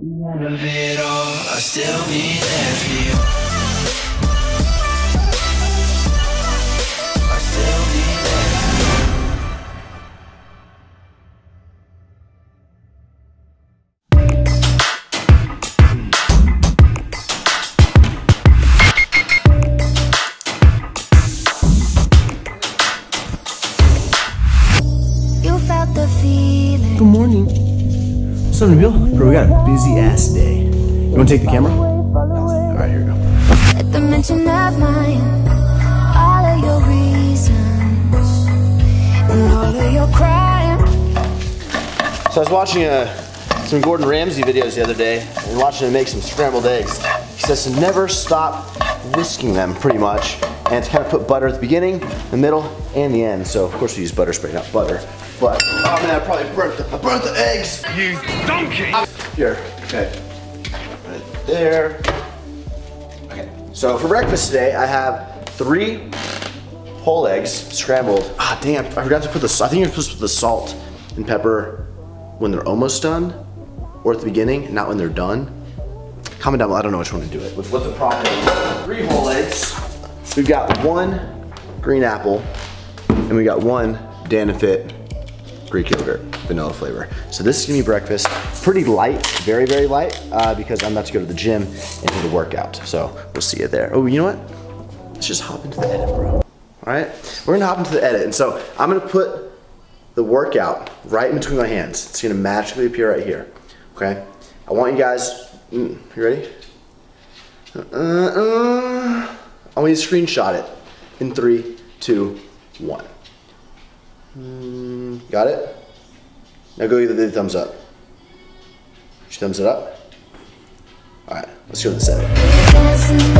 the end of it all, I still be there for you. Got a busy ass day. You wanna take the camera? Alright, here we go. At the mention of mine, all of your reasons and all of your crying. So I was watching uh, some Gordon Ramsay videos the other day and watching him make some scrambled eggs. He says to never stop whisking them pretty much and to kind of put butter at the beginning, the middle, and the end. So of course we use butter spray, not butter. But, oh man, I probably burnt the, I burnt the eggs. You donkey! Here, okay. Right there. Okay, so for breakfast today, I have three whole eggs scrambled. Ah, damn, I forgot to put the, I think you're supposed to put the salt and pepper when they're almost done or at the beginning, not when they're done. Comment down below, I don't know which one to do it. With what the proper three whole eggs. We've got one green apple and we got one Danafit Greek yogurt, vanilla flavor. So this is gonna be breakfast. Pretty light, very, very light, uh, because I'm about to go to the gym and do the workout. So we'll see you there. Oh, you know what? Let's just hop into the edit, bro. All right, we're gonna hop into the edit. And so I'm gonna put the workout right in between my hands. It's gonna magically appear right here, okay? I want you guys, mm, you ready? Uh, uh, I want you to screenshot it in three, two, one. Mm, got it? Now go give the thumbs up. She thumbs it up? Alright, let's go to the setting.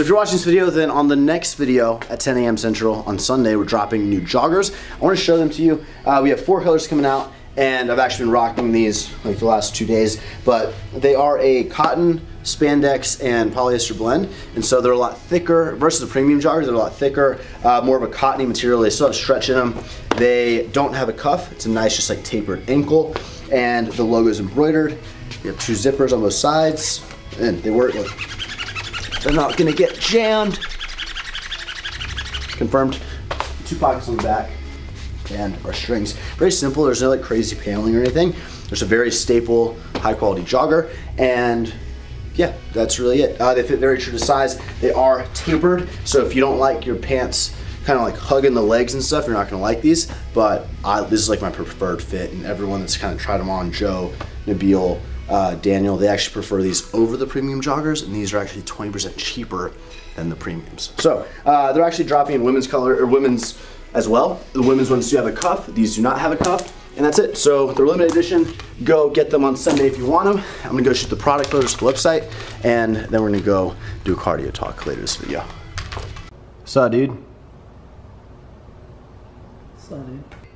So if you're watching this video, then on the next video at 10 a.m. Central on Sunday, we're dropping new joggers. I want to show them to you. Uh, we have four colors coming out, and I've actually been rocking these like the last two days, but they are a cotton, spandex, and polyester blend, and so they're a lot thicker versus the premium joggers. They're a lot thicker, uh, more of a cottony material. They still have stretch in them. They don't have a cuff. It's a nice, just like tapered ankle, and the logo is embroidered. You have two zippers on both sides, and they work. Look, they're not gonna get jammed. Confirmed. Two pockets on the back and our strings. Very simple, there's no like crazy paneling or anything. There's a very staple, high quality jogger and yeah, that's really it. Uh, they fit very true to size. They are tapered, so if you don't like your pants kind of like hugging the legs and stuff, you're not gonna like these, but I, this is like my preferred fit and everyone that's kind of tried them on, Joe, Nabil, uh, Daniel, they actually prefer these over the premium joggers, and these are actually 20% cheaper than the premiums. So uh, they're actually dropping in women's color or women's as well. The women's ones do have a cuff. These do not have a cuff, and that's it. So they're limited edition. Go get them on Sunday if you want them. I'm gonna go shoot the product photos to the website, and then we're gonna go do a cardio talk later this video. So, dude.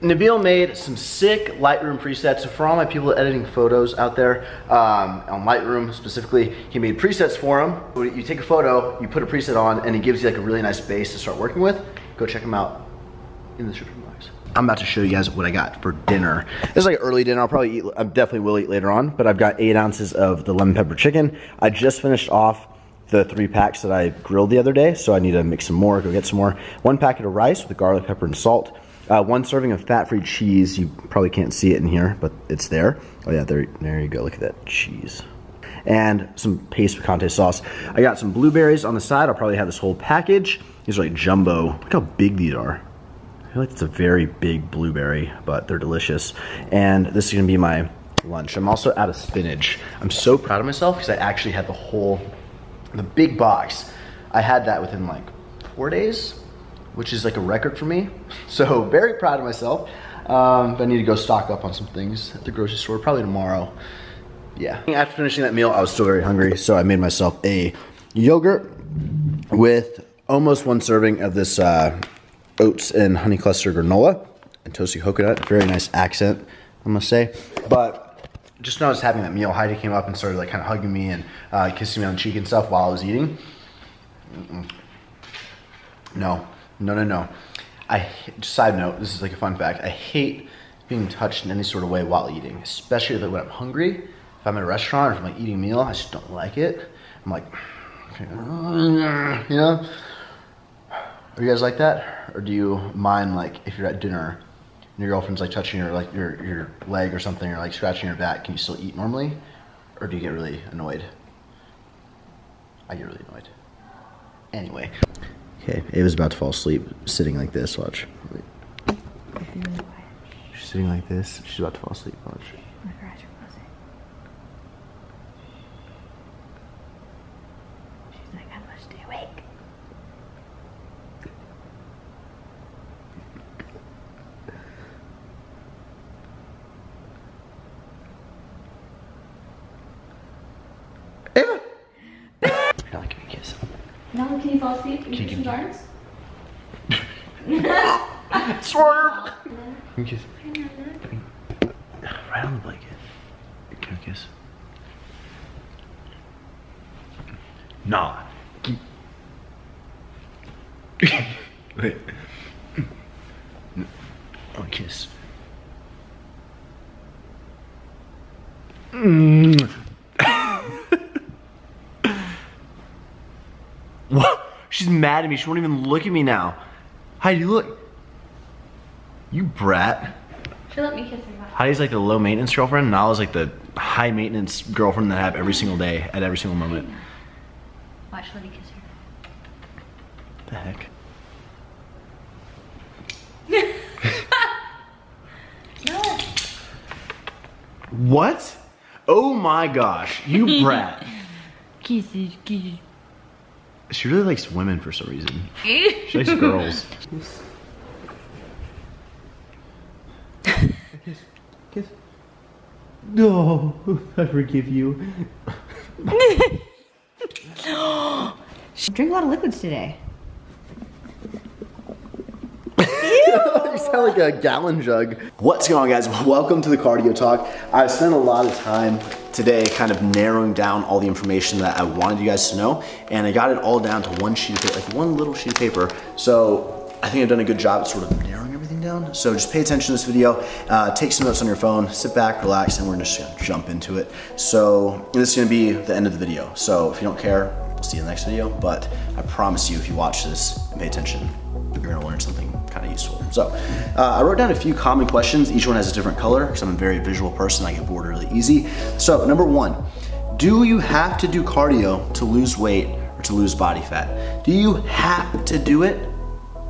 Nabil made some sick Lightroom presets. So for all my people editing photos out there um, on Lightroom specifically, he made presets for them. You take a photo, you put a preset on, and it gives you like a really nice base to start working with. Go check them out in the description box. I'm about to show you guys what I got for dinner. This is like early dinner. I'll probably eat, I definitely will eat later on, but I've got eight ounces of the lemon pepper chicken. I just finished off the three packs that I grilled the other day, so I need to mix some more, go get some more. One packet of rice with garlic, pepper, and salt. Uh, one serving of fat-free cheese. You probably can't see it in here, but it's there. Oh yeah, there, there you go. Look at that cheese. And some Pace picante sauce. I got some blueberries on the side. I'll probably have this whole package. These are like jumbo. Look how big these are. I feel like it's a very big blueberry, but they're delicious. And this is gonna be my lunch. I'm also out of spinach. I'm so proud of myself because I actually had the whole, the big box. I had that within like four days, which is like a record for me. So very proud of myself. Um, but I need to go stock up on some things at the grocery store, probably tomorrow. Yeah. After finishing that meal, I was still very hungry, so I made myself a yogurt with almost one serving of this uh, oats and honey cluster granola and toasty coconut. Very nice accent, I must say. But just was having that meal, Heidi came up and started like kind of hugging me and uh, kissing me on the cheek and stuff while I was eating. Mm-mm. No, no, no, no. I side note. This is like a fun fact. I hate being touched in any sort of way while eating, especially when I'm hungry. If I'm at a restaurant or if I'm like eating a meal, I just don't like it. I'm like, uh, you know. Are you guys like that, or do you mind like if you're at dinner and your girlfriend's like touching your like your your leg or something, or like scratching your back? Can you still eat normally, or do you get really annoyed? I get really annoyed. Anyway. Okay, Ava's about to fall asleep sitting like this. Watch. She's sitting like this. She's about to fall asleep. Watch. She's like, I must stay awake. Ava. Here, like, give me a kiss. Now can you fall asleep? Can you Can give you me- arms? Swerve. Give me a kiss. Give me- Right on the blanket. Give me a kiss. Nah. Gi- Wait. Oh, kiss. Mm. What? She's mad at me. She won't even look at me now. Heidi, look. You brat. She let me kiss her. Heidi's like the low maintenance girlfriend, and I was like the high maintenance girlfriend that I have every single day at every single moment. Watch, let me kiss her. The heck? No. What? Oh my gosh, you brat. Kisses, kisses. She really likes women for some reason. She likes girls. kiss. Kiss. No, I forgive you. She drink a lot of liquids today. you sound like a gallon jug. What's going on, guys? Welcome to the Cardio Talk. I spent a lot of time today kind of narrowing down all the information that I wanted you guys to know, and I got it all down to one sheet of paper, like one little sheet of paper. So I think I've done a good job at sort of narrowing everything down. So just pay attention to this video, uh, take some notes on your phone, sit back, relax, and we're just gonna jump into it. So this is gonna be the end of the video. So if you don't care, we'll see you in the next video. But I promise you, if you watch this and pay attention, you're gonna learn something kind of useful. So uh, I wrote down a few common questions. Each one has a different color because I'm a very visual person. I get bored really easy. So number one, do you have to do cardio to lose weight or to lose body fat? Do you have to do it?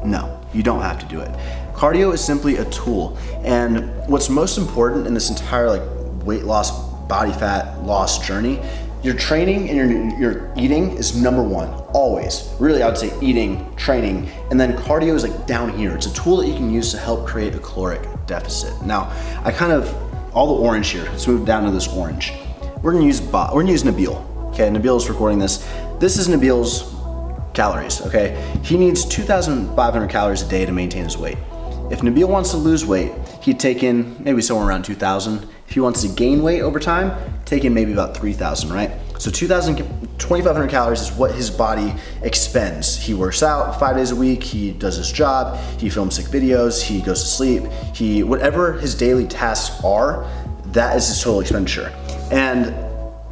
No, you don't have to do it. Cardio is simply a tool. And what's most important in this entire like weight loss, body fat loss journey, your training and your, your eating is number one, always. Really, I would say eating, training, and then cardio is like down here. It's a tool that you can use to help create a caloric deficit. Now, I kind of, all the orange here, let's move down to this orange. We're gonna use, we're gonna use Nabil. Okay, Nabil's recording this. This is Nabil's calories, okay? He needs 2,500 calories a day to maintain his weight. If Nabil wants to lose weight, he'd take in maybe somewhere around 2,000. If he wants to gain weight over time, take in maybe about 3,000, right? So 2,000, 2,500 calories is what his body expends. He works out five days a week, he does his job, he films sick videos, he goes to sleep, he, whatever his daily tasks are, that is his total expenditure. And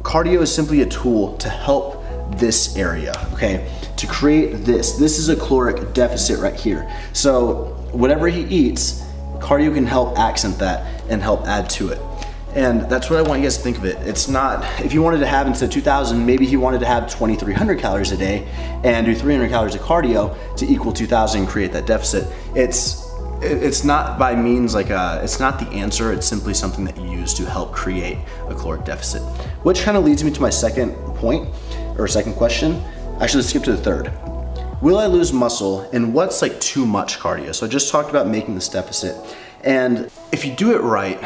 cardio is simply a tool to help this area, okay? To create this. This is a caloric deficit right here. So whatever he eats, cardio can help accent that and help add to it. And that's what I want you guys to think of it. It's not, if you wanted to have instead of 2,000, maybe he wanted to have 2,300 calories a day and do 300 calories of cardio to equal 2,000 and create that deficit. It's, it's not by means like a, it's not the answer, it's simply something that you use to help create a caloric deficit. Which kind of leads me to my second point, or second question. Actually, let's skip to the third. Will I lose muscle and what's like too much cardio? So I just talked about making this deficit. And if you do it right,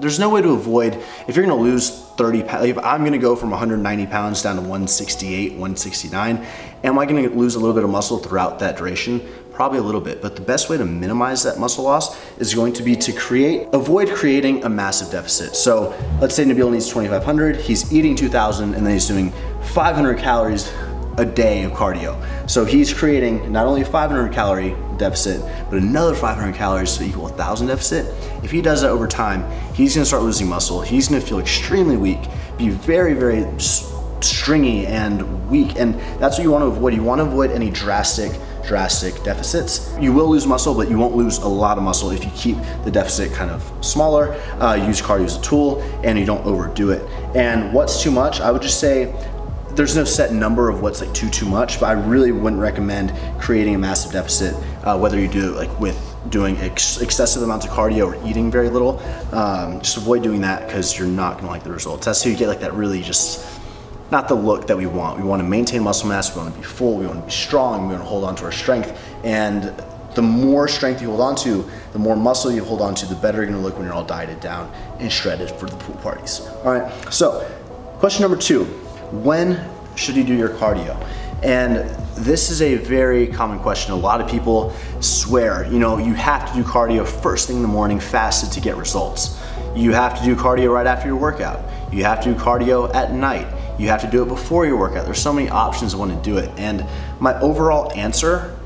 there's no way to avoid, if you're gonna lose 30 pounds, if I'm gonna go from 190 pounds down to 168, 169, am I gonna lose a little bit of muscle throughout that duration? Probably a little bit, but the best way to minimize that muscle loss is going to be to create, avoid creating a massive deficit. So let's say Nabil needs 2,500, he's eating 2,000, and then he's doing 500 calories a day of cardio. So he's creating not only a 500 calorie deficit, but another 500 calories to equal a 1,000 deficit. If he does that over time, he's gonna start losing muscle. He's gonna feel extremely weak, be very, very stringy and weak. And that's what you wanna avoid. You wanna avoid any drastic, drastic deficits. You will lose muscle, but you won't lose a lot of muscle if you keep the deficit kind of smaller, uh, use cardio as a tool, and you don't overdo it. And what's too much? I would just say there's no set number of what's like too too much, but I really wouldn't recommend creating a massive deficit, uh, whether you do it like with doing ex- excessive amounts of cardio or eating very little. Um, just avoid doing that because you're not gonna like the results. That's how you get like that really just not the look that we want. We want to maintain muscle mass. We want to be full. We want to be strong. We want to hold on to our strength. And the more strength you hold on to, the more muscle you hold on to, the better you're going to look when you're all dieted down and shredded for the pool parties. All right. So, question number two: When should you do your cardio? And this is a very common question. A lot of people swear, you know, you have to do cardio first thing in the morning, fasted to get results. You have to do cardio right after your workout. You have to do cardio at night. You have to do it before your workout. There's so many options when to do it. And my overall answer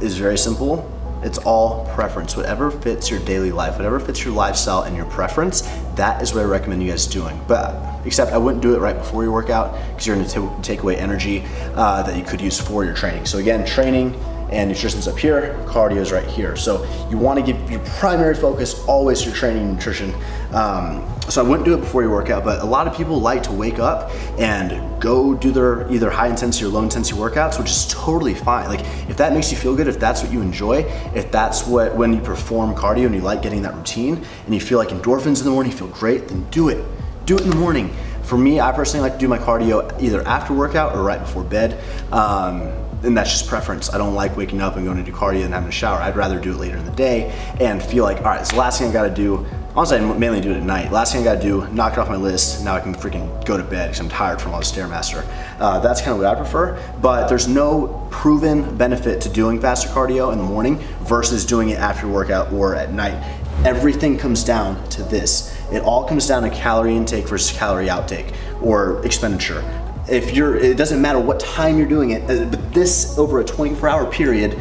is very simple. It's all preference. Whatever fits your daily life, whatever fits your lifestyle and your preference, that is what I recommend you guys doing. But except I wouldn't do it right before your workout because you're to take away energy uh, that you could use for your training. So again, training and nutrition's up here, cardio is right here. So you want to give your primary focus always your training nutrition. Um, so I wouldn't do it before your workout, but a lot of people like to wake up and go do their either high intensity or low intensity workouts, which is totally fine. Like if that makes you feel good, if that's what you enjoy, if that's what when you perform cardio and you like getting that routine and you feel like endorphins in the morning, you feel great, then do it. Do it in the morning. For me, I personally like to do my cardio either after workout or right before bed. Um, and that's just preference. I don't like waking up and going to do cardio and having a shower. I'd rather do it later in the day and feel like, all right, it's the last thing I gotta do. Honestly, I mainly do it at night. Last thing I gotta do, knock it off my list. Now I can freaking go to bed because I'm tired from all the Stairmaster. Uh, that's kind of what I prefer, but there's no proven benefit to doing faster cardio in the morning versus doing it after workout or at night. Everything comes down to this. It all comes down to calorie intake versus calorie outtake or expenditure if you're it doesn't matter what time you're doing it uh, but this over a 24 hour period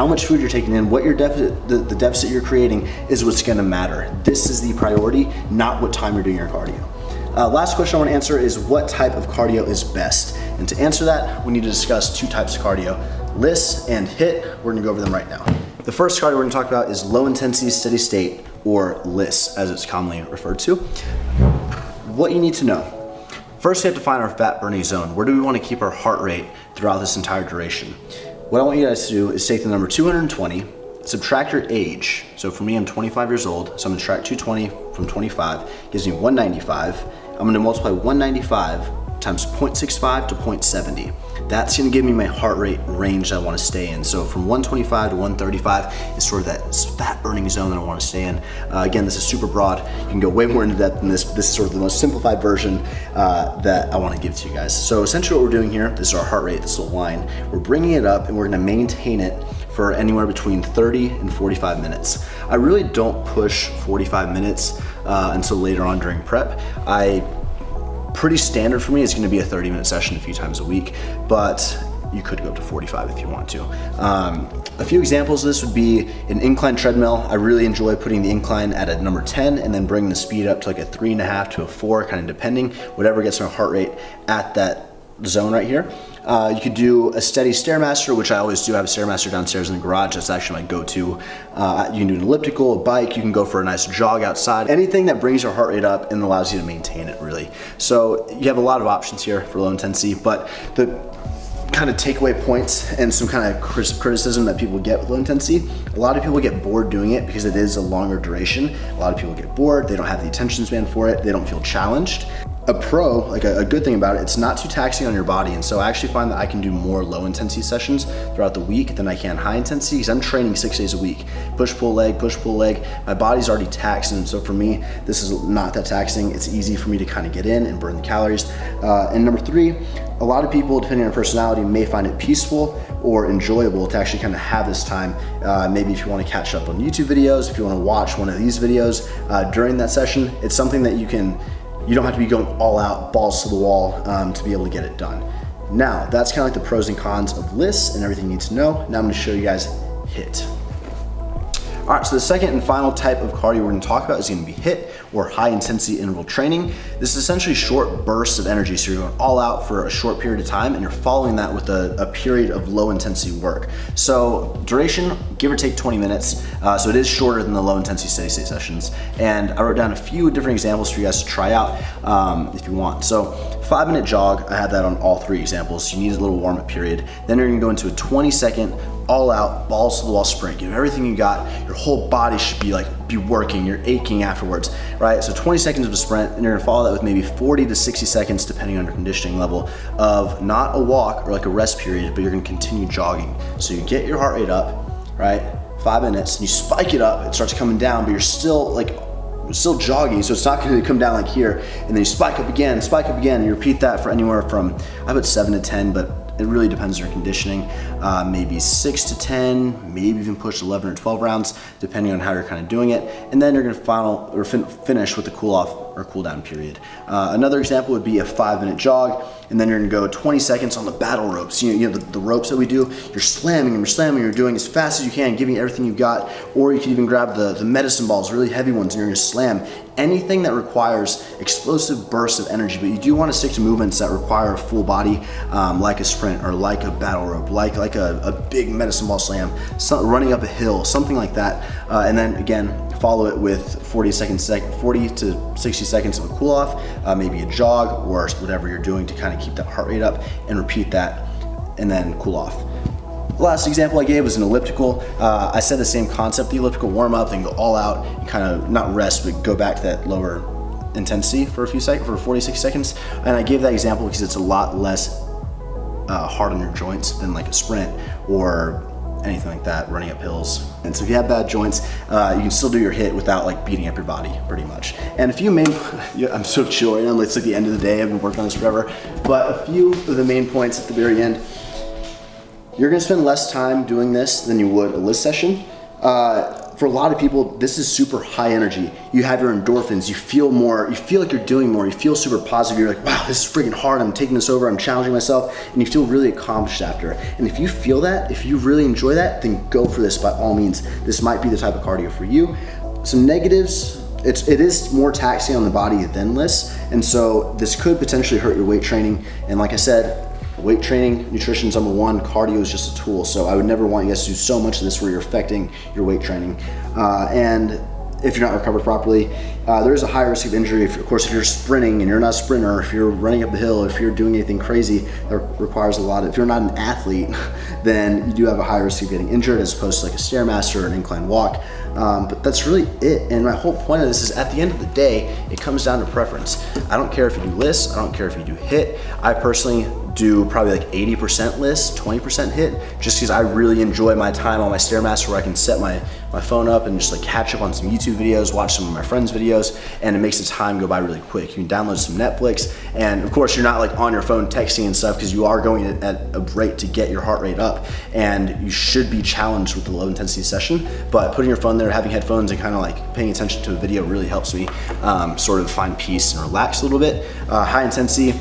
how much food you're taking in what your deficit the, the deficit you're creating is what's going to matter. This is the priority not what time you're doing your cardio. Uh, last question i want to answer is what type of cardio is best? And to answer that we need to discuss two types of cardio LISS and HIIT. We're going to go over them right now. The first cardio we're going to talk about is low intensity steady state or LISS as it's commonly referred to. What you need to know First, we have to find our fat burning zone. Where do we want to keep our heart rate throughout this entire duration? What I want you guys to do is take the number 220, subtract your age. So for me, I'm 25 years old, so I'm gonna subtract 220 from 25, gives me 195. I'm gonna multiply 195 times 0.65 to 0.70. That's gonna give me my heart rate range I wanna stay in. So from 125 to 135 is sort of that fat burning zone that I wanna stay in. Uh, again, this is super broad. You can go way more into depth than this. This is sort of the most simplified version uh, that I wanna give to you guys. So essentially what we're doing here, this is our heart rate, this little line. We're bringing it up and we're gonna maintain it for anywhere between 30 and 45 minutes. I really don't push 45 minutes uh, until later on during prep. I pretty standard for me going to be a 30 minute session a few times a week, but you could go up to 45 if you want to. Um, a few examples of this would be an incline treadmill. I really enjoy putting the incline at a number 10 and then bringing the speed up to like a three and a half to a four, kind of depending, whatever gets my heart rate at that zone right here. Uh, you could do a steady Stairmaster, which I always do. I have a Stairmaster downstairs in the garage. That's actually my go-to. Uh, you can do an elliptical, a bike. You can go for a nice jog outside. Anything that brings your heart rate up and allows you to maintain it, really. So you have a lot of options here for low intensity, but the kind of takeaway points and some kind of criticism that people get with low intensity. A lot of people get bored doing it because it is a longer duration. A lot of people get bored, they don't have the attention span for it, they don't feel challenged. A pro, like a, a good thing about it, it's not too taxing on your body. And so I actually find that I can do more low intensity sessions throughout the week than I can high intensity because I'm training six days a week. Push, pull, leg, push, pull, leg. My body's already taxed. And so for me, this is not that taxing. It's easy for me to kind of get in and burn the calories. Uh, and number three, a lot of people, depending on personality, may find it peaceful or enjoyable to actually kind of have this time. Uh, maybe if you want to catch up on YouTube videos, if you want to watch one of these videos uh, during that session, it's something that you can, you don't have to be going all out, balls to the wall um, to be able to get it done. Now, that's kind of like the pros and cons of LISS and everything you need to know. Now I'm to show you guys HIIT. All right, so the second and final type of cardio we're gonna talk about is gonna be HIIT or high intensity interval training. This is essentially short bursts of energy. So you're going all out for a short period of time and you're following that with a, a period of low intensity work. So duration, give or take 20 minutes. Uh, so it is shorter than the low intensity steady state sessions. And I wrote down a few different examples for you guys to try out um, if you want. So five minute jog, I had that on all three examples. You need a little warm up period. Then you're gonna go into a 20 second all out balls to the wall sprint. Give everything you got. Your whole body should be like be working. You're aching afterwards, right? So 20 seconds of a sprint, and you're gonna follow that with maybe 40 to 60 seconds, depending on your conditioning level, of not a walk or like a rest period, but you're gonna continue jogging. So you get your heart rate up, right? Five minutes, and you spike it up. It starts coming down, but you're still like still jogging, so it's not gonna come down like here, and then you spike up again, spike up again, and you repeat that for anywhere from, I put seven to 10, but it really depends on your conditioning. Uh, maybe six to 10, maybe even push 11 or 12 rounds, depending on how you're kind of doing it. And then you're gonna final or fin finish with the cool off or cool down period. Uh, another example would be a five minute jog, and then you're gonna go 20 seconds on the battle ropes. You know, you know the, the ropes that we do, you're slamming you're slamming, you're doing as fast as you can, giving everything you've got, or you can even grab the, the medicine balls, really heavy ones, and you're gonna slam anything that requires explosive bursts of energy, but you do wanna stick to movements that require a full body, um, like a sprint or like a battle rope, like, like a, a big medicine ball slam, some, running up a hill, something like that. Uh, and then again, follow it with 40 seconds, sec 40 to 60 seconds of a cool off, uh, maybe a jog or whatever you're doing to kind of keep that heart rate up and repeat that and then cool off. The last example I gave was an elliptical. Uh, I said the same concept, the elliptical warm up and go all out and kind of not rest, but go back to that lower intensity for a few seconds, for 46 seconds. And I gave that example because it's a lot less uh, hard on your joints than like a sprint or anything like that, running up hills. And so if you have bad joints, uh, you can still do your HIIT without like beating up your body pretty much. And a few main, I'm so chill right now, it's like the end of the day, I've been working on this forever. But a few of the main points at the very end, you're gonna spend less time doing this than you would a LISS session. Uh, for a lot of people, this is super high energy. You have your endorphins, you feel more, you feel like you're doing more, you feel super positive. You're like, wow, this is freaking hard. I'm taking this over, I'm challenging myself, and you feel really accomplished after. And if you feel that, if you really enjoy that, then go for this by all means. This might be the type of cardio for you. Some negatives, it's, it is more taxing on the body than LISS, and so this could potentially hurt your weight training. And like I said, weight training, nutrition's number one, cardio is just a tool. So I would never want you guys to do so much of this where you're affecting your weight training. Uh, and if you're not recovered properly, uh, there is a high risk of injury. If, of course, if you're sprinting and you're not a sprinter, if you're running up the hill, if you're doing anything crazy that requires a lot of, if you're not an athlete, then you do have a high risk of getting injured as opposed to like a Stairmaster or an incline walk. Um, but that's really it. And my whole point of this is at the end of the day, it comes down to preference. I don't care if you do LISS, I don't care if you do HIIT. I personally do probably like 80% LISS, 20% HIIT, just because I really enjoy my time on my Stairmaster where I can set my, my phone up and just like catch up on some YouTube videos, watch some of my friends' videos, and it makes the time go by really quick. You can download some Netflix, and of course you're not like on your phone texting and stuff because you are going at, a rate to get your heart rate up, and you should be challenged with the low intensity session, but putting your phone there, having headphones and kind of like paying attention to a video really helps me um, sort of find peace and relax a little bit. Uh, high intensity,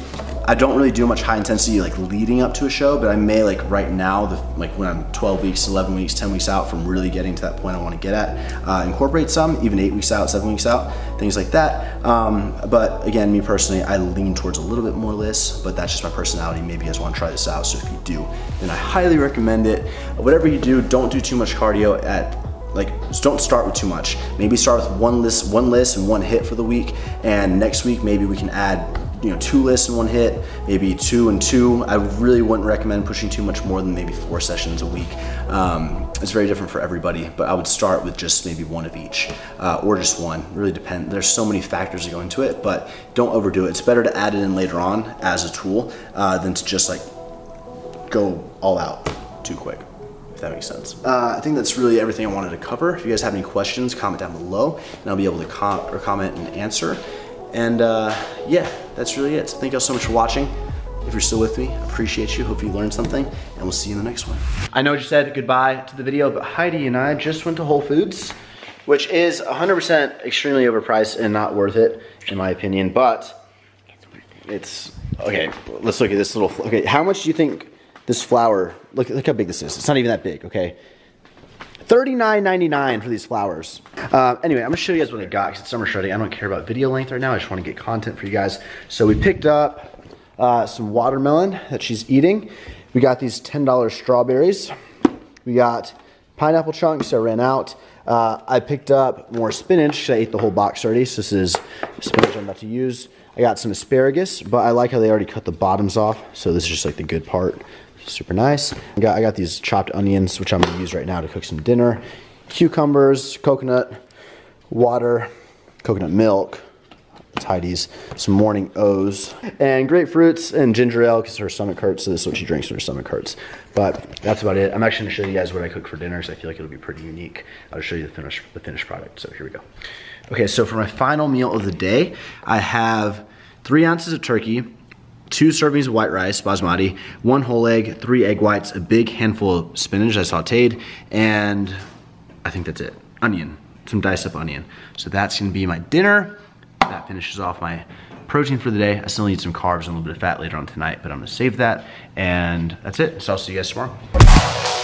I don't really do much high intensity like leading up to a show, but I may like right now, the, like when I'm 12 weeks, 11 weeks, 10 weeks out from really getting to that point I want to get at, uh, incorporate some, even eight weeks out, seven weeks out, things like that. Um, but again, me personally, I lean towards a little bit more LISS, but that's just my personality. Maybe you guys want to try this out. So if you do, then I highly recommend it. Whatever you do, don't do too much cardio at like don't start with too much maybe start with one LISS one LISS and one HIIT for the week and next week maybe we can add you know two LISS in one HIIT, maybe two and two. I really wouldn't recommend pushing too much more than maybe four sessions a week. Um, it's very different for everybody, but I would start with just maybe one of each, uh, or just one. Really depend. There's so many factors that go into it, but don't overdo it. It's better to add it in later on as a tool uh, than to just like go all out too quick. If that makes sense. Uh, I think that's really everything I wanted to cover. If you guys have any questions, comment down below, and I'll be able to com- or comment and answer. And uh, yeah, that's really it. So thank you all so much for watching. If you're still with me, appreciate you. Hope you learned something, and we'll see you in the next one. I know you said goodbye to the video, but Heidi and I just went to Whole Foods, which is 100% extremely overpriced and not worth it, in my opinion. But it's okay. Let's look at this little. Okay, how much do you think this flower? Look, look how big this is. It's not even that big. Okay, $39.99 for these flowers. Uh, anyway, I'm gonna show you guys what I got because it's summer shredding. I don't care about video length right now. I just want to get content for you guys. So we picked up uh, some watermelon that she's eating. We got these $10 strawberries. We got pineapple chunks. I ran out. Uh, I picked up more spinach. I ate the whole box already. So this is spinach I'm about to use. I got some asparagus, but I like how they already cut the bottoms off. So this is just like the good part. Super nice. I got, I got these chopped onions, which I'm gonna use right now to cook some dinner. Cucumbers, coconut, water, coconut milk, tidies, some morning O's, and grapefruits and ginger ale because her stomach hurts. So this is what she drinks when her stomach hurts. But that's about it. I'm actually gonna show you guys what I cook for dinner because I feel like it'll be pretty unique. I'll show you the finished the finished product. So here we go. Okay, so for my final meal of the day, I have three ounces of turkey, two servings of white rice, basmati, one whole egg, three egg whites, a big handful of spinach I sauteed, and I think that's it. Onion, some diced up onion. So that's gonna be my dinner. That finishes off my protein for the day. I still need some carbs and a little bit of fat later on tonight, but I'm gonna save that. And that's it. So I'll see you guys tomorrow.